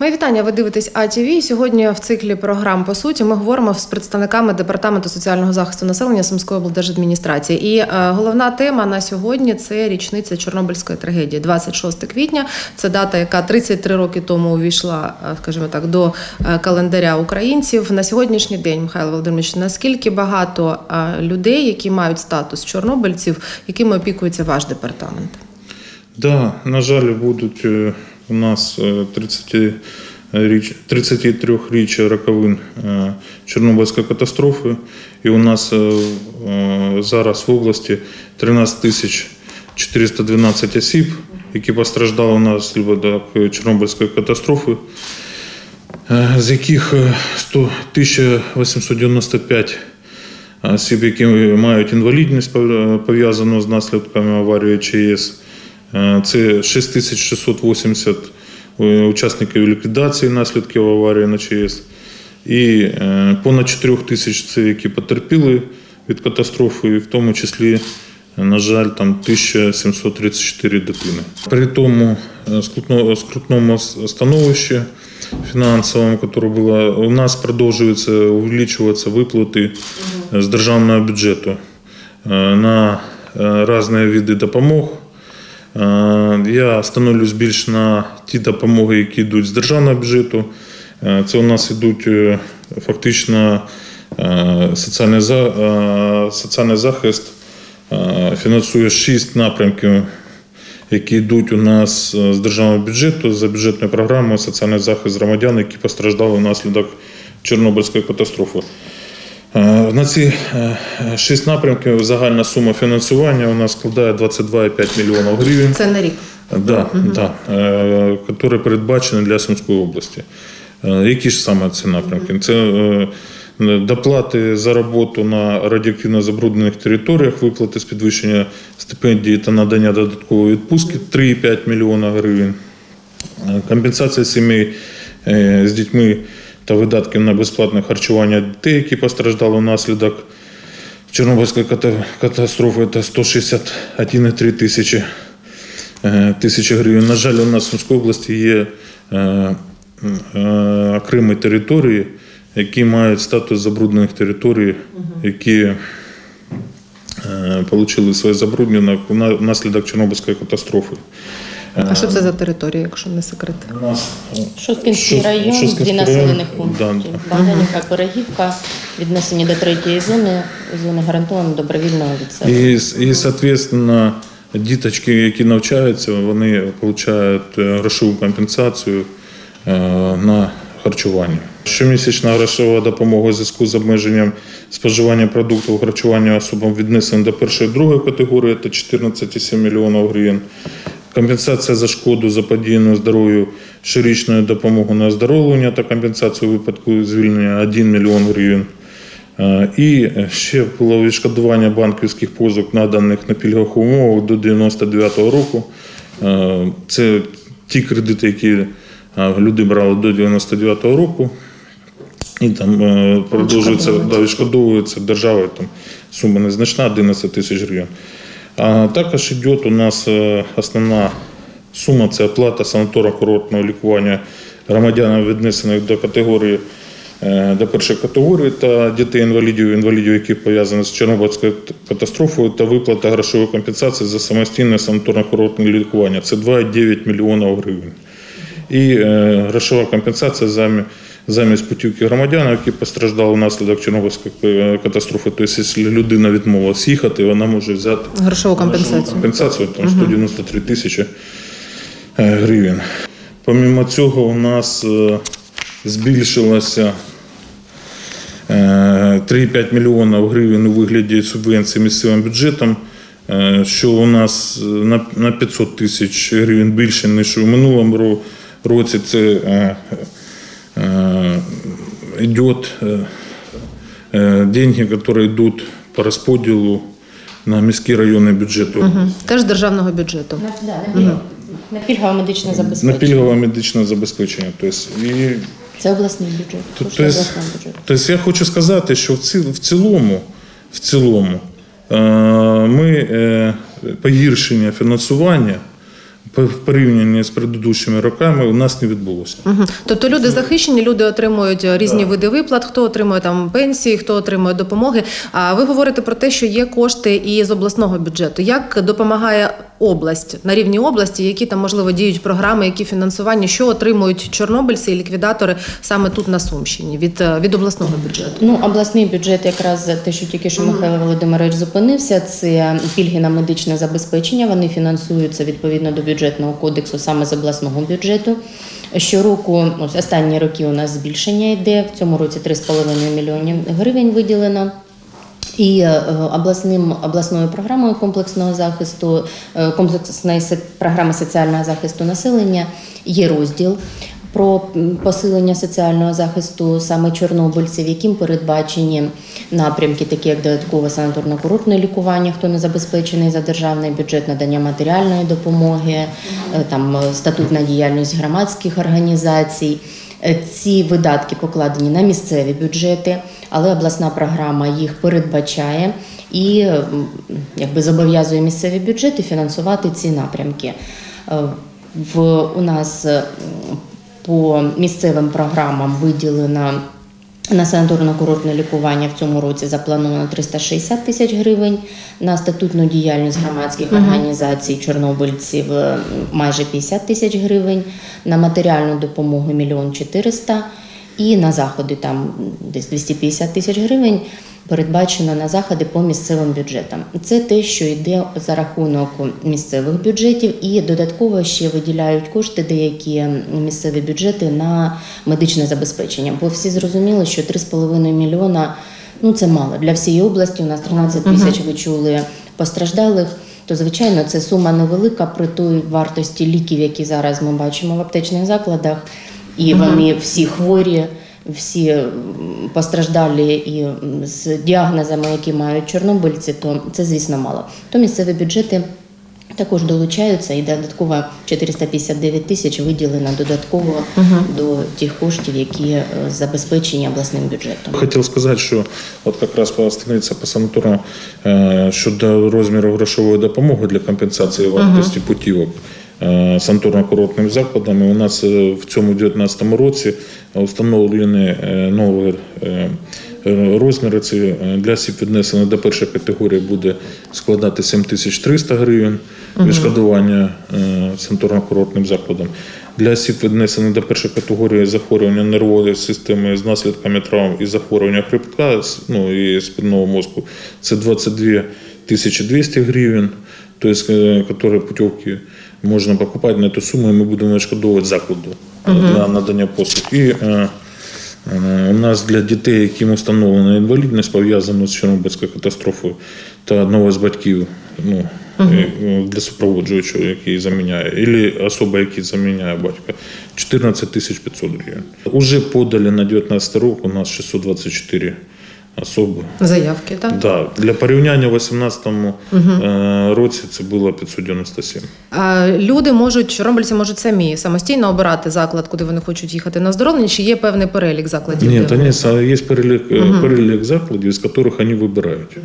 Мої вітання. Ви дивитесь АТВ. Сьогодні в циклі програм по суті ми говоримо з представниками департаменту соціального захисту населення Сумської облдержадміністрації. І е, головна тема на сьогодні це річниця Чорнобильської трагедії. 26 квітня. Це дата, яка 33 роки тому увійшла, е, скажімо так, до е, календаря українців. На сьогоднішній день, Михайло Володимирович, наскільки багато е, людей, які мають статус чорнобильців, якими опікується ваш департамент? Да, на жаль, будуть у нас е, 30 33-річчя роковин е, Чорнобильської катастрофи. І у нас е, е, зараз в області 13 тисяч 412 осіб, які постраждали внаслідок е, Чорнобильської катастрофи, е, з яких е, 100 1895 осіб, які мають інвалідність пов- пов'язану з наслідками аварії ЧАЕС. Е, Це 6680 е, учасників ліквідації наслідків аварії на ЧАЕС. І е, понад 4 тисяч це які потерпіли від катастрофи, і в тому числі, на жаль, там 1734 дитини. При тому скрутному становищі фінансовому, яке було, у нас продовжуються увеличуватися виплати з державного бюджету на різні види допомог. Е, Я становлюсь більш на ті допомоги, які йдуть з державного бюджету. Е, Це у нас йдуть е, фактично соціальний, соціальний захист, фінансує шість напрямків, які йдуть у нас з державного бюджету за бюджетною програмою соціальний захист громадян, які постраждали внаслідок Чорнобильської катастрофи. Е, На ці е, шість напрямків загальна сума фінансування у нас складає 22,5 мільйонів гривень. Це на рік. Да, да, е, які передбачені для Сумської області. Які ж саме ці напрямки? Це доплати за роботу на радіоактивно забруднених територіях, виплати з підвищення стипендії та надання додаткової відпустки 3,5 мільйона гривень. Компенсація сімей з дітьми та видатків на безплатне харчування дітей, які постраждали внаслідок Чорнобильської катастрофи, це 161,3 тисячі е, тисячі гривень. На жаль, у нас в Сумській області є е, е, окремі території, які мають статус забруднених територій, які отримали своє забруднення внаслідок Чорнобильської катастрофи. А що це за територія, якщо не секрет? У нас е, район, Шосткінський дві населених пунктів. да. Перегівка, віднесені до третьої зони, зони гарантовано добровільного відселення. І, і соответственно, діточки, які навчаються, вони отримують е, грошову компенсацію е, на харчування. Щомісячна грошова допомога у зв'язку з обмеженням споживання продуктів харчування особам віднесеним до першої другої категорії це 14,7 мільйонів гривень. Компенсація за шкоду заподіяну здоров'ю щорічною допомогою на оздоровлення та компенсацію у випадку звільнення 1 мільйон гривень. Е, І ще було відшкодування банківських позик, наданих на пільгових умовах до 99-го року. Е, Це ті кредити, які е, люди брали до 99-го року. І там продовжується, да, відшкодовується державою, там сума незначна 11 тисяч гривень. А також йде у нас е, основна сума це оплата санаторно-курортного лікування громадянам, віднесених до категорії е, до першої категорії та дітей-інвалідів, інвалідів, які пов'язані з Чорнобильською катастрофою, та виплата грошової компенсації за самостійне санаторно-курортне лікування. Це 2,9 мільйонів гривень. І е, грошова компенсація замі- замість путівки громадян, які постраждали внаслідок Чорнобильської е, катастрофи. Тобто, якщо людина відмовилась їхати, вона може взяти Грошову компенсацію. компенсацію там 193 тисячі е, гривень. Помімо цього, у нас е, збільшилося е, 3,5 мільйонів гривень у вигляді субвенції місцевим бюджетом, е, що у нас е, на на 500 тисяч гривень більше, ніж у минулому році. Це е, е, йде е, деньги, які йдуть по розподілу на міський районний бюджет. Мгм. Теж державного бюджету. На, да, на, пільг- на пільгове медичне забезпечення. На пільгове медичне забезпечення. Тобто, і, Це обласний бюджет. Є- бюджету. тобто я хочу сказати, що в, ці, в цілому, в цілому е, ми е, погіршення фінансування в порівнянні з предыдущими роками у нас не відбулося. Угу. Тобто люди захищені, люди отримують різні різні види виплат, хто отримує там пенсії, хто отримує допомоги. А ви говорите про те, що є кошти і з обласного бюджету. Як допомагає область на рівні області, які там можливо діють програми, які фінансування, що отримують чорнобильці і ліквідатори саме тут на Сумщині від, е, від обласного бюджету? Ну, обласний бюджет, якраз те, що тільки що Михайло Володимирович зупинився, це пільги на медичне забезпечення. Вони фінансуються відповідно до бюджетного кодексу саме з обласного бюджету. Щороку, ну, останні роки у нас збільшення йде. В цьому році 3,5 мільйонів гривень виділено. І е, обласним обласною програмою комплексного захисту, е, комплексної програми соціального захисту населення є розділ про посилення соціального захисту саме чорнобильців, яким передбачені напрямки, такі як додаткове санаторно-курортне лікування, хто не забезпечений за державний бюджет, надання матеріальної допомоги, е, там е, статутна діяльність громадських організацій. Е, Ці видатки покладені на місцеві бюджети, але обласна програма їх передбачає і якби зобов'язує місцеві бюджети фінансувати ці напрямки. Е, В у нас по місцевим програмам виділено на санаторно-курортне лікування в цьому році заплановано 360 тисяч гривень, на статутну діяльність громадських організацій чорнобильців майже 50 тисяч гривень, на матеріальну допомогу мільйон 400 і на заходи там десь 250 тисяч гривень передбачено на заходи по місцевим бюджетам. Це те, що йде за рахунок місцевих бюджетів, і додатково ще виділяють кошти деякі місцеві бюджети на медичне забезпечення. Бо всі зрозуміли, що 3,5 мільйона ну це мало для всієї області. У нас 13 тисяч ви чули постраждалих. То звичайно це сума невелика при той вартості ліків, які зараз ми бачимо в аптечних закладах, і вони всі хворі всі постраждалі і з діагнозами, які мають чорнобильці, то це, звісно, мало. То місцеві бюджети також долучаються і додатково 459 тисяч виділено додатково до тих коштів, які е, забезпечені обласним бюджетом. Хотів сказати, що от якраз остановитися по санатору е, щодо розміру грошової допомоги для компенсації вартості путівок е, санаторно-курортним закладами. У нас е, в цьому 2019 році встановлені е, нові розміри. Це для осіб віднесених до першої категорії буде складати 7300 гривень відшкодування санаторно-курортним закладам. Для осіб, віднесених до першої категорії захворювання нервової системи з наслідками травм і захворювання хребта ну, і спинного мозку, це 22 тисячі 200 гривень, то есть, э, которые путевки можно покупать на эту сумму, и мы будем відшкодовувати закладу э, для надання послуг. І е, е, у нас для дітей, яким установлена інвалідність, пов'язана з Чорнобильською катастрофою, та одного з батьків, ну, е, для супроводжуючого, який заміняє, або особа, який заміняє батька, 14 тисяч 500 гривень. Уже подали на 19 рік у нас 624 особи. Заявки, так? Да, для порівняння в 2018 е, році це було 597. А люди можуть, чорнобильці можуть самі самостійно обирати заклад, куди вони хочуть їхати на оздоровлення, чи є певний перелік закладів? Нет, де они, вони- са- есть перелик, э, перелик закладів, из которых они выбирают.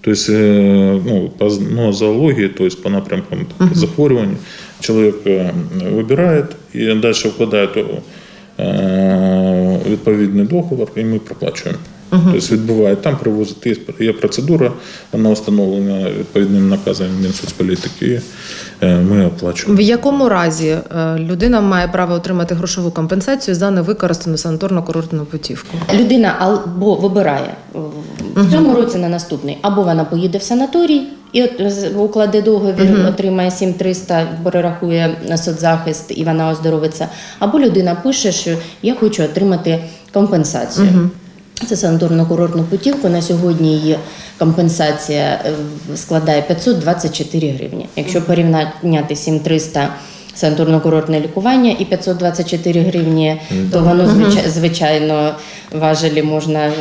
То есть, э, ну, по з- ну, зоологии, то есть по напрямкам там, захворюваний, человек э, выбирает и дальше вкладає е, відповідний договор, і ми проплачуємо. Тобто відбуває там, привозить, є, процедура, вона встановлена відповідним наказом Мінсоцполітики, е, ми оплачуємо. В якому разі е, людина має право отримати грошову компенсацію за невикористану санаторно-курортну путівку? Людина або вибирає в цьому році на наступний, або вона поїде в санаторій і от з- укладе договір, отримає 7300, перерахує на соцзахист і вона оздоровиться. Або людина пише, що я хочу отримати компенсацію. Це санаторно-курортну путівку. На сьогодні її компенсація е, складає 524 гривні. Якщо порівняти 7300 санаторно-курортне лікування і 524 гривні, то воно звичай- звичайно важелі можна.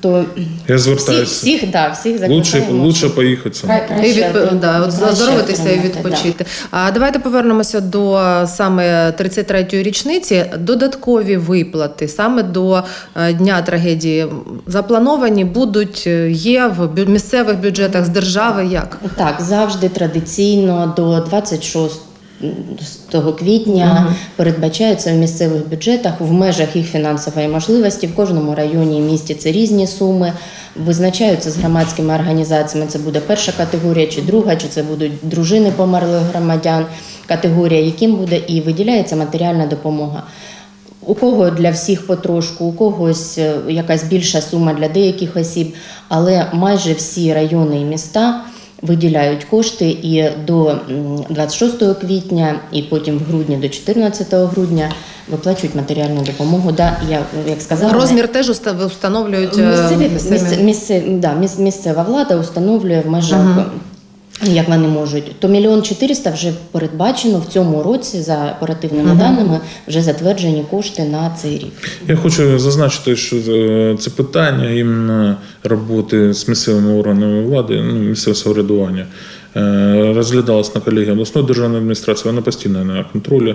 То Я всіх, звертаюся. всіх, да, всіх Лучше, лучше поїхати сам. І відп... да, от краще оздоровитися і отримати, да. відпочити. А давайте повернемося до саме 33-ї річниці. Додаткові виплати саме до е, дня трагедії заплановані будуть е, є в місцевих бюджетах з держави. Як Так, завжди традиційно до 26 квітня передбачаються в місцевих бюджетах в межах їх фінансової можливості. В кожному районі і місті це різні суми. Визначаються з громадськими організаціями. Це буде перша категорія чи друга, чи це будуть дружини померлих громадян. Категорія, яким буде і виділяється матеріальна допомога. У кого для всіх потрошку, у когось е, якась більша сума для деяких осіб, але майже всі райони і міста виділяють кошти і до м, 26 квітня, і потім в грудні до 14 грудня виплачують матеріальну допомогу. Да, я як сказала, Розмір теж уста- встановлюють е, Місцеві, місцеві- місце, місце, да, міс- місцева влада установлює в межах, як вони можуть. То мільйон чотириста вже передбачено в цьому році за оперативними даними, вже затверджені кошти на цей рік. Я хочу зазначити, що е, це питання іменно роботи з місцевими органами влади, ну, місцевого самоврядування, е, розглядалось на колегії обласної державної адміністрації, вона постійно на контролі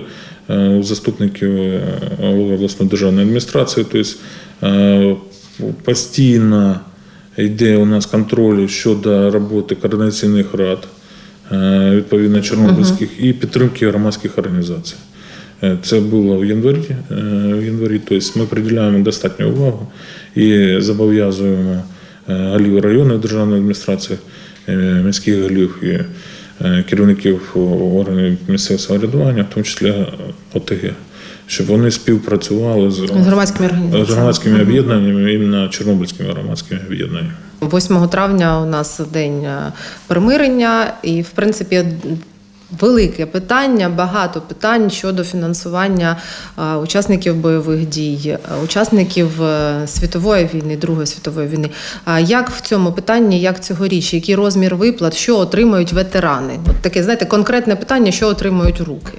е, у заступників обласної державної адміністрації. Тобто постійно йде у нас контроль щодо роботи координаційних рад, е, відповідно чорнобильських, і підтримки громадських організацій. Е, Це було в январі. е, В январі, тобто ми приділяємо достатньо увагу і зобов'язуємо голів районної державної адміністрації, міських голів і керівників органів місцевого самоврядування, в тому числі ОТГ, щоб вони співпрацювали з з громадськими з організаціями. громадськими об'єднаннями, іменно чорнобильськими громадськими об'єднаннями. 8 травня у нас день е, примирення, і в принципі. Велике питання, багато питань щодо фінансування е, учасників бойових дій, е, учасників світової війни, Другої світової війни. А як в цьому питанні, як цьогоріч, який розмір виплат, що отримують ветерани? От таке, знаєте, конкретне питання, що отримують руки.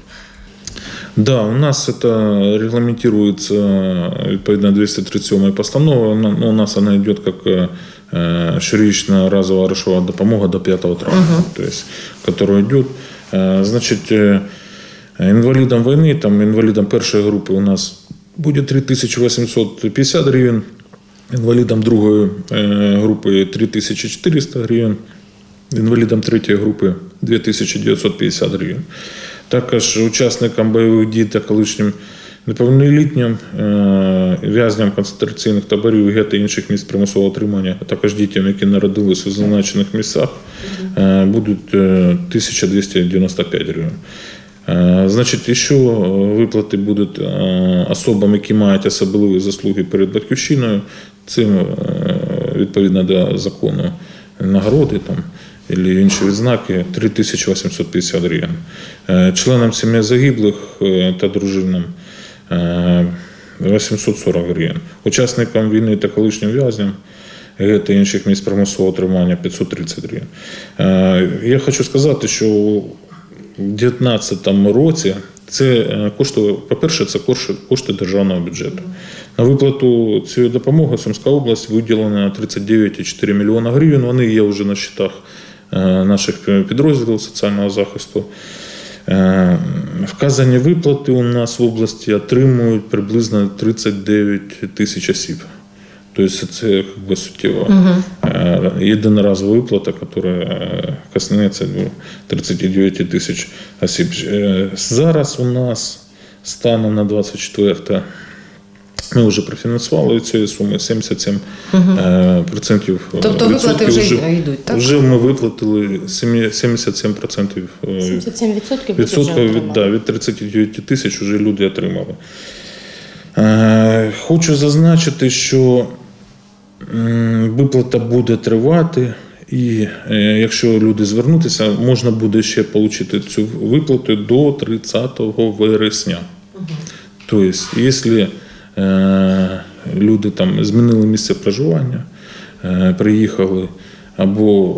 Да, у нас это регламентируется відповідно 237 постанови. Вона- Ну, у нас она идет как э, щорічна разова грошова допомога до 5 травня, то есть, которая идет. Э, Значит, э, инвалидам войны, там, инвалидам першої групи у нас буде 3850 гривень, інвалідам другої е, групи 3400 гривень, інвалідам третьої групи 2950 гривень. Також учасникам бойових дій та колишнім неповнолітнім, е, в'язням концентраційних таборів, гет та інших місць примусового тримання, а також дітям, які народились у зазначених місцях, е, будуть е, 1295 гривень. Е, Значить, ще виплати будуть особам, які мають особливі заслуги перед батьківщиною. Цим відповідно до закону нагороди там або інші відзнаки 3850 гривень. Е, Членам сім'ї загиблих е, та дружинам е, 840 гривень. Учасникам війни та колишнім в'язням та інших місць примусового тримання 530 гривень. Е, Я хочу сказати, що у 2019 році це е, кошти, по-перше, це кошти, державного бюджету. На виплату цієї допомоги Сумська область виділена 39,4 мільйона гривень. Вони є вже на щитах е, наших підрозділів соціального захисту. Е, Вказані виплати у нас в області отримують приблизно 39 тисяч осіб. Тобто це би, суттєва е, єдиноразова виплата, яка е, коснеться ну, 39 тисяч осіб. Е, Зараз у нас станом на 24 ми вже профінансували цієї суми 77 е, процентів. е, Тобто виплати відсотків вже йдуть, так? Вже ми виплатили 7 77 процентів. е, 77% Відсотка від, да, від 39 тисяч вже люди отримали. Е, хочу зазначити, що виплата буде тривати, і е, якщо люди звернутися, можна буде ще отримати цю виплату до 30 вересня. Тобто, якщо е, люди там змінили місце проживання, е, приїхали або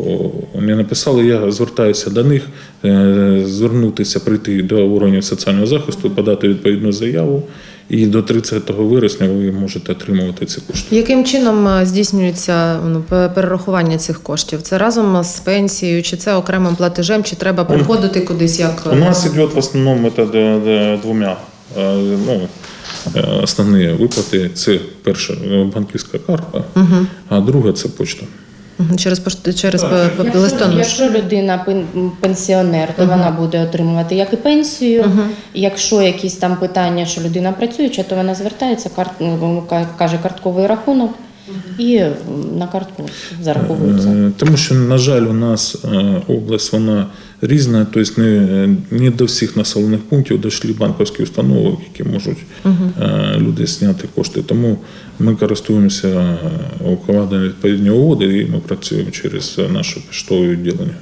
мені написали, я звертаюся до них, е, звернутися, прийти до органів соціального захисту, подати відповідну заяву, і до 30 вересня ви можете отримувати ці кошти. Яким чином е, здійснюється ну, перерахування цих коштів? Це разом з пенсією, чи це окремим платежем, чи треба приходити кудись як У нас идет в основном это д- д- двумя е, ну, е, основні виплати. Це перша е, банківська карта, а друга це почта. Через пошт через п- Якщо, людина пен- пенсіонер, то вона буде отримувати як і пенсію. Якщо якісь там питання, що людина працююча, то вона звертається, карт, ну, каже картковий рахунок і на картку зараховується. Е, Тому що, на жаль, у нас е, область вона різна, тобто не, не до всіх населених пунктів дійшли банківські установи, які можуть е, люди зняти кошти. Тому ми користуємося укладенням відповідні угоди і ми працюємо через наше поштове відділення.